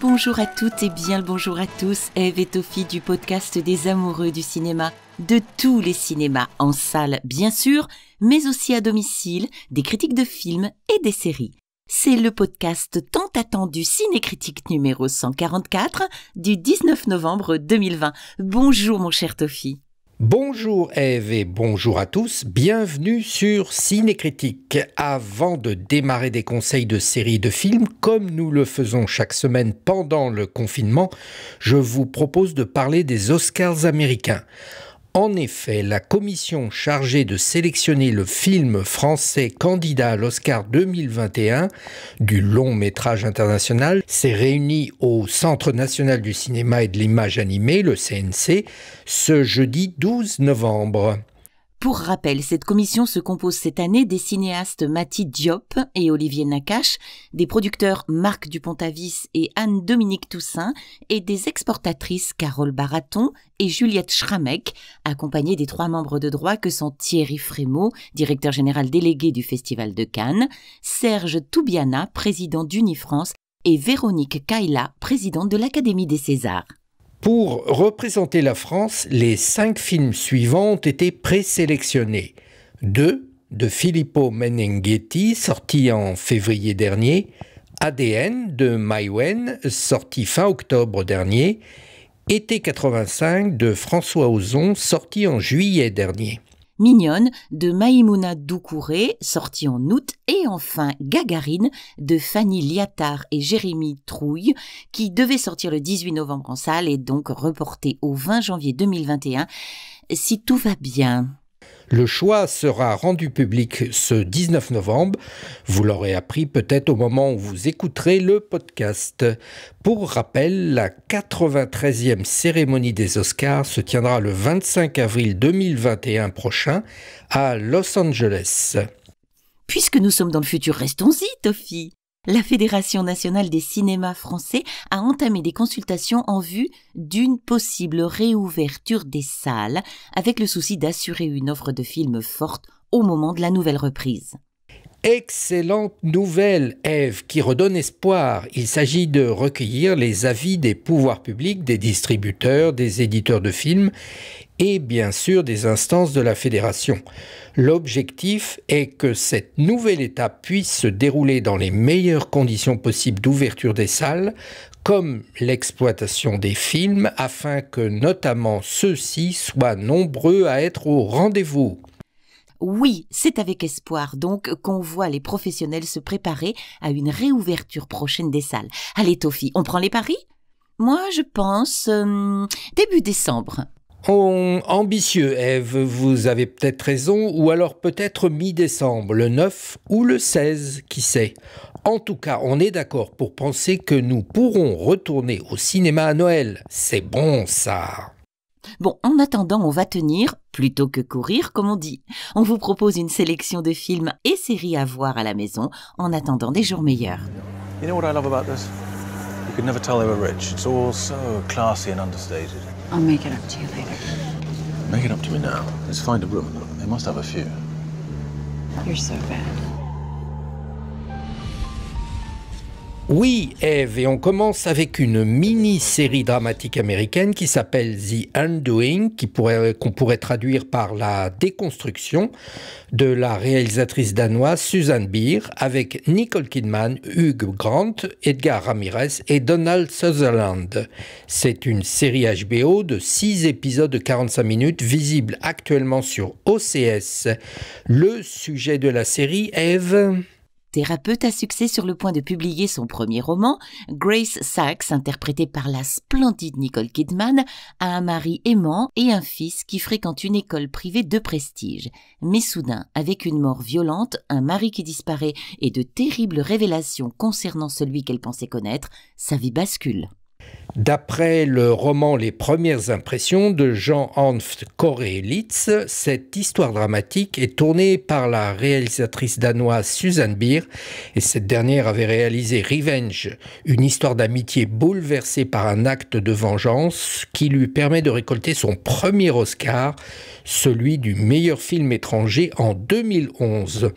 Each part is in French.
bonjour à toutes et bien le bonjour à tous. Eve et Tophie du podcast des amoureux du cinéma, de tous les cinémas, en salle bien sûr, mais aussi à domicile, des critiques de films et des séries. C'est le podcast tant attendu Cinécritique numéro 144 du 19 novembre 2020. Bonjour mon cher Tophie. Bonjour Eve et bonjour à tous, bienvenue sur Cinécritique. Avant de démarrer des conseils de séries de films, comme nous le faisons chaque semaine pendant le confinement, je vous propose de parler des Oscars américains. En effet, la commission chargée de sélectionner le film français candidat à l'Oscar 2021 du long métrage international s'est réunie au Centre national du cinéma et de l'image animée, le CNC, ce jeudi 12 novembre. Pour rappel, cette commission se compose cette année des cinéastes Mati Diop et Olivier Nakache, des producteurs Marc Dupont-Avis et Anne-Dominique Toussaint, et des exportatrices Carole Baraton et Juliette Schramek, accompagnées des trois membres de droit que sont Thierry Frémaux, directeur général délégué du Festival de Cannes, Serge Toubiana, président d'Unifrance, et Véronique Kaila, présidente de l'Académie des Césars. Pour représenter la France, les cinq films suivants ont été présélectionnés. Deux de Filippo Menenghetti, sorti en février dernier, ADN de Maïwen, sorti fin octobre dernier, Été 85 de François Ozon, sorti en juillet dernier. Mignonne de Maïmouna Doucouré, sorti en août, et enfin Gagarine de Fanny Liattard et Jérémy Trouille, qui devait sortir le 18 novembre en salle et donc reporté au 20 janvier 2021, si tout va bien. Le choix sera rendu public ce 19 novembre. Vous l'aurez appris peut-être au moment où vous écouterez le podcast. Pour rappel, la 93e cérémonie des Oscars se tiendra le 25 avril 2021 prochain à Los Angeles. Puisque nous sommes dans le futur, restons-y, Toffy la Fédération nationale des cinémas français a entamé des consultations en vue d'une possible réouverture des salles, avec le souci d'assurer une offre de films forte au moment de la nouvelle reprise. Excellente nouvelle, Eve, qui redonne espoir. Il s'agit de recueillir les avis des pouvoirs publics, des distributeurs, des éditeurs de films et bien sûr des instances de la fédération. L'objectif est que cette nouvelle étape puisse se dérouler dans les meilleures conditions possibles d'ouverture des salles, comme l'exploitation des films, afin que notamment ceux-ci soient nombreux à être au rendez-vous. Oui, c'est avec espoir donc qu'on voit les professionnels se préparer à une réouverture prochaine des salles. Allez, Tophie, on prend les paris? Moi, je pense euh, début décembre. Ambitieux, Eve, vous avez peut-être raison, ou alors peut-être mi-décembre, le 9 ou le 16, qui sait. En tout cas, on est d'accord pour penser que nous pourrons retourner au cinéma à Noël. C'est bon ça. Bon, en attendant, on va tenir plutôt que courir, comme on dit. On vous propose une sélection de films et séries à voir à la maison en attendant des jours meilleurs. You know what I love about this? You could never tell they were rich. It's all so classy and understated. I'll make it up to you later. Make it up to me now. Let's find a room. They must have a few. You're so bad. Oui, Eve, et on commence avec une mini-série dramatique américaine qui s'appelle The Undoing, qu'on pourrait, traduire par la déconstruction de la réalisatrice danoise Susan Beer avec Nicole Kidman, Hugh Grant, Edgar Ramirez et Donald Sutherland. C'est une série HBO de 6 épisodes de 45 minutes visible actuellement sur OCS. Le sujet de la série, Eve? Thérapeute à succès sur le point de publier son premier roman, Grace Sachs, interprétée par la splendide Nicole Kidman, a un mari aimant et un fils qui fréquente une école privée de prestige. Mais soudain, avec une mort violente, un mari qui disparaît et de terribles révélations concernant celui qu'elle pensait connaître, sa vie bascule. D'après le roman Les premières impressions de Jean-Hanf Korelitz, cette histoire dramatique est tournée par la réalisatrice danoise Susan Beer et cette dernière avait réalisé Revenge, une histoire d'amitié bouleversée par un acte de vengeance qui lui permet de récolter son premier Oscar, celui du meilleur film étranger en 2011.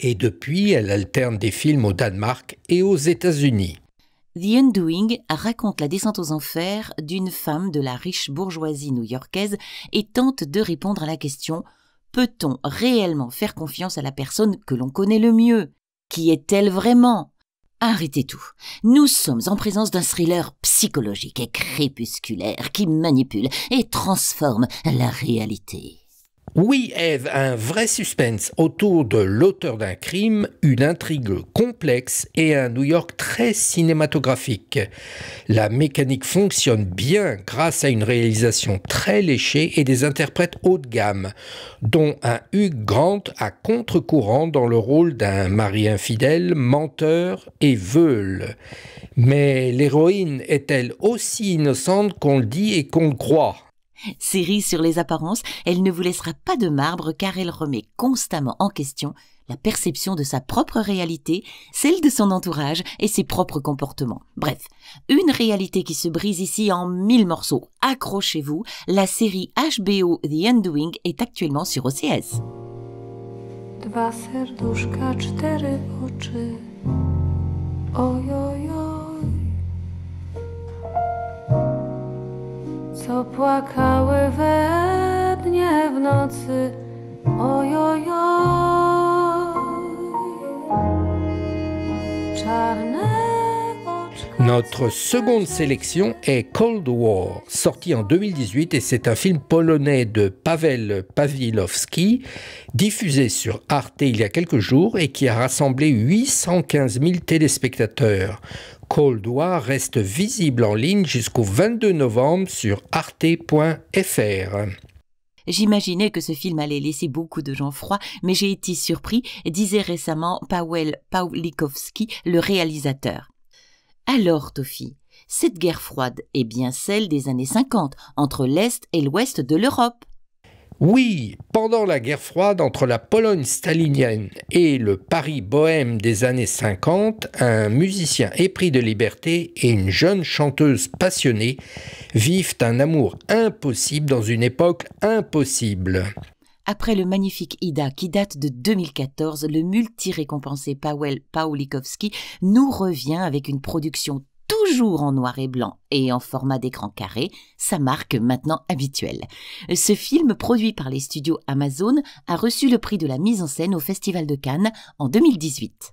Et depuis, elle alterne des films au Danemark et aux États-Unis. The Undoing raconte la descente aux enfers d'une femme de la riche bourgeoisie new-yorkaise et tente de répondre à la question Peut-on réellement faire confiance à la personne que l'on connaît le mieux? Qui est-elle vraiment? Arrêtez tout. Nous sommes en présence d'un thriller psychologique et crépusculaire qui manipule et transforme la réalité. Oui, Eve, un vrai suspense autour de l'auteur d'un crime, une intrigue complexe et un New York très cinématographique. La mécanique fonctionne bien grâce à une réalisation très léchée et des interprètes haut de gamme, dont un Hugh Grant à contre-courant dans le rôle d'un mari infidèle, menteur et veule. Mais l'héroïne est-elle aussi innocente qu'on le dit et qu'on le croit? Série sur les apparences, elle ne vous laissera pas de marbre car elle remet constamment en question la perception de sa propre réalité, celle de son entourage et ses propres comportements. Bref, une réalité qui se brise ici en mille morceaux. Accrochez-vous, la série HBO The Undoing est actuellement sur OCS. Co płakały we dnie w nocy. Ojojoj, czarne Notre seconde sélection est Cold War, sorti en 2018 et c'est un film polonais de Pavel Pawlowski, diffusé sur Arte il y a quelques jours et qui a rassemblé 815 000 téléspectateurs. Cold War reste visible en ligne jusqu'au 22 novembre sur arte.fr. J'imaginais que ce film allait laisser beaucoup de gens froids, mais j'ai été surpris, disait récemment Paweł Pawlikowski, le réalisateur. Alors, Tofi, cette guerre froide est bien celle des années 50, entre l'Est et l'Ouest de l'Europe. Oui, pendant la guerre froide entre la Pologne stalinienne et le Paris bohème des années 50, un musicien épris de liberté et une jeune chanteuse passionnée vivent un amour impossible dans une époque impossible. Après le magnifique Ida qui date de 2014, le multi-récompensé Paweł Pawlikowski nous revient avec une production toujours en noir et blanc et en format d'écran carré, sa marque maintenant habituelle. Ce film, produit par les studios Amazon, a reçu le prix de la mise en scène au Festival de Cannes en 2018.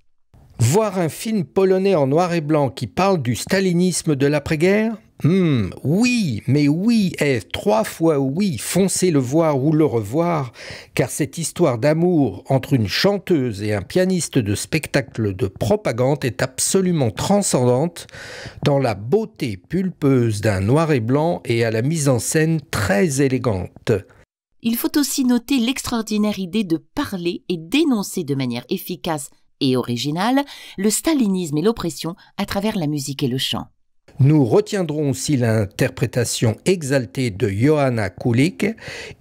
Voir un film polonais en noir et blanc qui parle du stalinisme de l'après-guerre? Hmm, oui, mais oui, Eve, trois fois oui, foncez le voir ou le revoir, car cette histoire d'amour entre une chanteuse et un pianiste de spectacle de propagande est absolument transcendante dans la beauté pulpeuse d'un noir et blanc et à la mise en scène très élégante. Il faut aussi noter l'extraordinaire idée de parler et dénoncer de manière efficace et originale le stalinisme et l'oppression à travers la musique et le chant. Nous retiendrons aussi l'interprétation exaltée de Johanna Kulik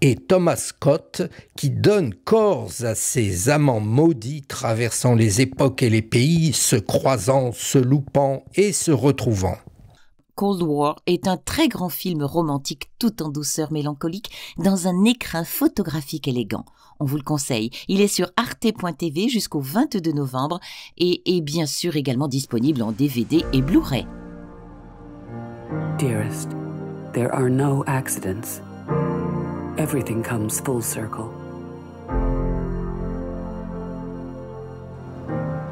et Thomas Scott qui donne corps à ces amants maudits traversant les époques et les pays, se croisant, se loupant et se retrouvant. Cold War est un très grand film romantique tout en douceur mélancolique dans un écrin photographique élégant. On vous le conseille. Il est sur arte.tv jusqu'au 22 novembre et est bien sûr également disponible en DVD et Blu-ray. Dearest, there are no accidents. Everything comes full circle.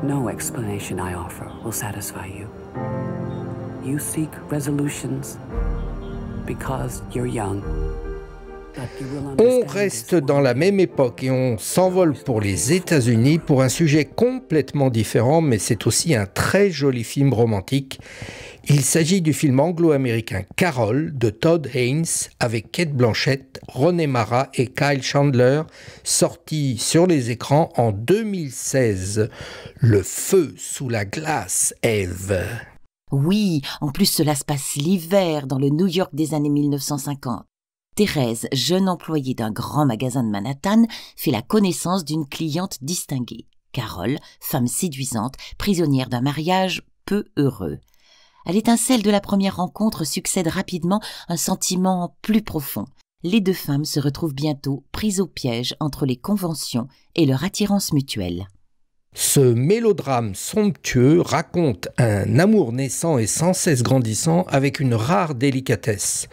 No explanation I offer will satisfy you. You seek resolutions because you're young. On reste dans la même époque et on s'envole pour les États-Unis pour un sujet complètement différent, mais c'est aussi un très joli film romantique. Il s'agit du film anglo-américain Carol de Todd Haynes avec Kate Blanchett, René Mara et Kyle Chandler, sorti sur les écrans en 2016. Le feu sous la glace, Eve. Oui, en plus cela se passe l'hiver dans le New York des années 1950. Thérèse, jeune employée d'un grand magasin de Manhattan, fait la connaissance d'une cliente distinguée. Carole, femme séduisante, prisonnière d'un mariage peu heureux. À l'étincelle de la première rencontre succède rapidement un sentiment plus profond. Les deux femmes se retrouvent bientôt prises au piège entre les conventions et leur attirance mutuelle. Ce mélodrame somptueux raconte un amour naissant et sans cesse grandissant avec une rare délicatesse.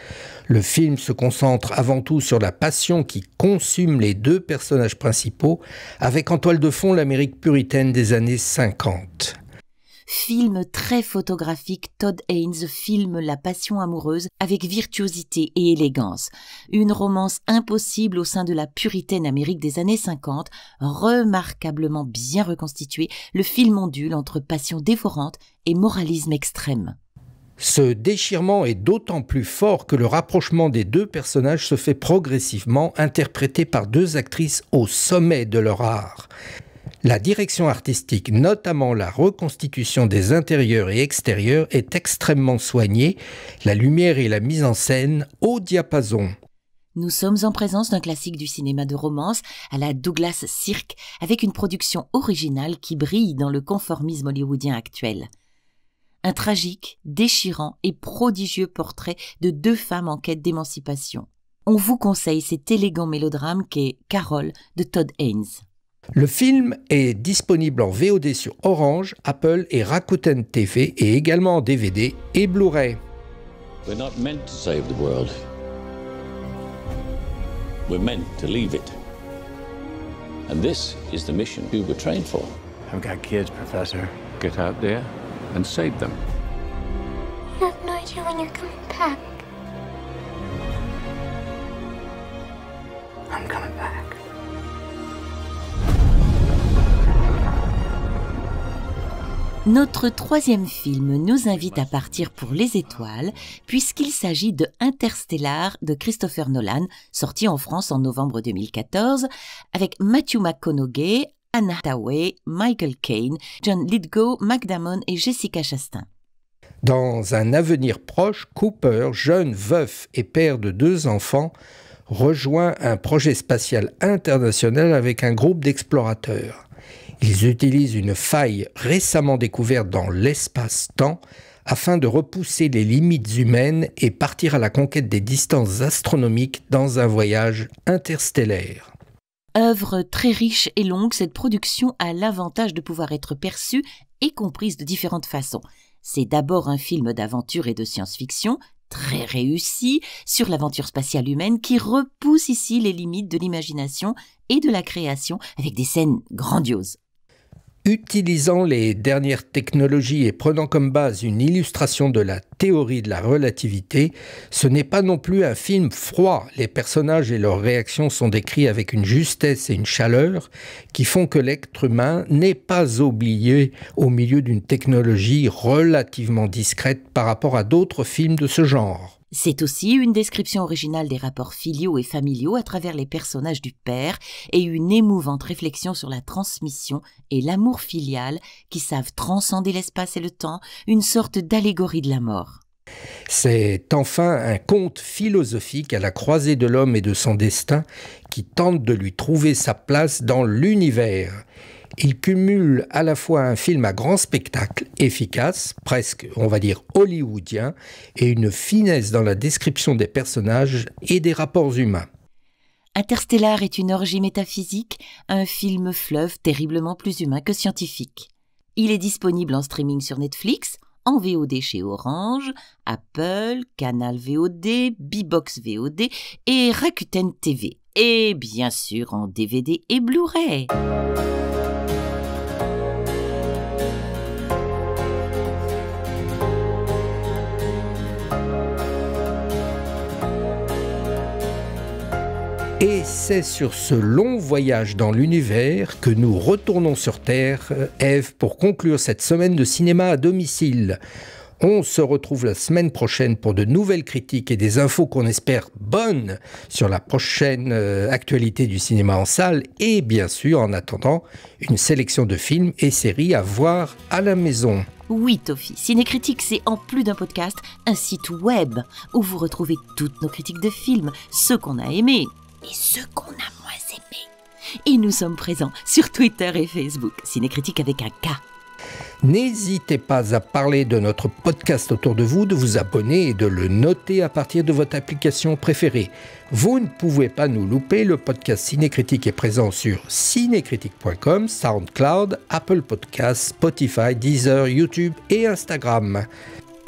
Le film se concentre avant tout sur la passion qui consume les deux personnages principaux, avec en toile de fond l'Amérique puritaine des années 50. Film très photographique, Todd Haynes filme la passion amoureuse avec virtuosité et élégance. Une romance impossible au sein de la puritaine Amérique des années 50, remarquablement bien reconstituée, le film ondule entre passion dévorante et moralisme extrême. Ce déchirement est d'autant plus fort que le rapprochement des deux personnages se fait progressivement, interprété par deux actrices au sommet de leur art. La direction artistique, notamment la reconstitution des intérieurs et extérieurs, est extrêmement soignée, la lumière et la mise en scène au diapason. Nous sommes en présence d'un classique du cinéma de romance à la Douglas Sirk, avec une production originale qui brille dans le conformisme hollywoodien actuel. Un tragique, déchirant et prodigieux portrait de deux femmes en quête d'émancipation. On vous conseille cet élégant mélodrame qu'est Carole de Todd Haynes. Le film est disponible en VOD sur Orange, Apple et Rakuten TV et également en DVD et Blu-ray. We're not meant to save the world. We're meant to leave it. And this is the mission we were trained for. I've got kids, Professor. Get out there and save them. You have no idea when you're coming back. I'm coming back. Notre troisième film nous invite à partir pour les étoiles, puisqu'il s'agit de Interstellar de Christopher Nolan, sorti en France en novembre 2014, avec Matthew McConaughey, Anna Hathaway, Michael Caine, John Lithgow, Mac Damon et Jessica Chastain. Dans un avenir proche, Cooper, jeune veuf et père de deux enfants, rejoint un projet spatial international avec un groupe d'explorateurs. Ils utilisent une faille récemment découverte dans l'espace-temps afin de repousser les limites humaines et partir à la conquête des distances astronomiques dans un voyage interstellaire. Œuvre très riche et longue, cette production a l'avantage de pouvoir être perçue et comprise de différentes façons. C'est d'abord un film d'aventure et de science-fiction, très réussi, sur l'aventure spatiale humaine qui repousse ici les limites de l'imagination et de la création avec des scènes grandioses. Utilisant les dernières technologies et prenant comme base une illustration de la théorie de la relativité, ce n'est pas non plus un film froid. Les personnages et leurs réactions sont décrits avec une justesse et une chaleur qui font que l'être humain n'est pas oublié au milieu d'une technologie relativement discrète par rapport à d'autres films de ce genre. C'est aussi une description originale des rapports filiaux et familiaux à travers les personnages du père et une émouvante réflexion sur la transmission et l'amour filial qui savent transcender l'espace et le temps, une sorte d'allégorie de la mort. C'est enfin un conte philosophique à la croisée de l'homme et de son destin qui tente de lui trouver sa place dans l'univers. Il cumule à la fois un film à grand spectacle, efficace, presque, on va dire, hollywoodien, et une finesse dans la description des personnages et des rapports humains. Interstellar est une orgie métaphysique, un film fleuve terriblement plus humain que scientifique. Il est disponible en streaming sur Netflix, en VOD chez Orange, Apple, Canal VOD, Bbox VOD et Rakuten TV. Et bien sûr en DVD et Blu-ray. C'est sur ce long voyage dans l'univers que nous retournons sur Terre, Eve, pour conclure cette semaine de cinéma à domicile. On se retrouve la semaine prochaine pour de nouvelles critiques et des infos qu'on espère bonnes sur la prochaine euh, actualité du cinéma en salle et bien sûr en attendant une sélection de films et séries à voir à la maison. Oui, Toffy, Cinécritique, c'est en plus d'un podcast, un site web où vous retrouvez toutes nos critiques de films, ceux qu'on a aimés et ceux qu'on a moins aimés. Et nous sommes présents sur Twitter et Facebook, Cinécritique avec un K. N'hésitez pas à parler de notre podcast autour de vous, de vous abonner et de le noter à partir de votre application préférée. Vous ne pouvez pas nous louper, le podcast Cinécritique est présent sur cinécritique.com, SoundCloud, Apple Podcasts, Spotify, Deezer, YouTube et Instagram.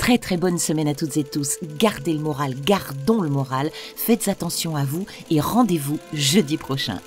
Très très bonne semaine à toutes et tous. Gardez le moral, gardons le moral, faites attention à vous et rendez-vous jeudi prochain.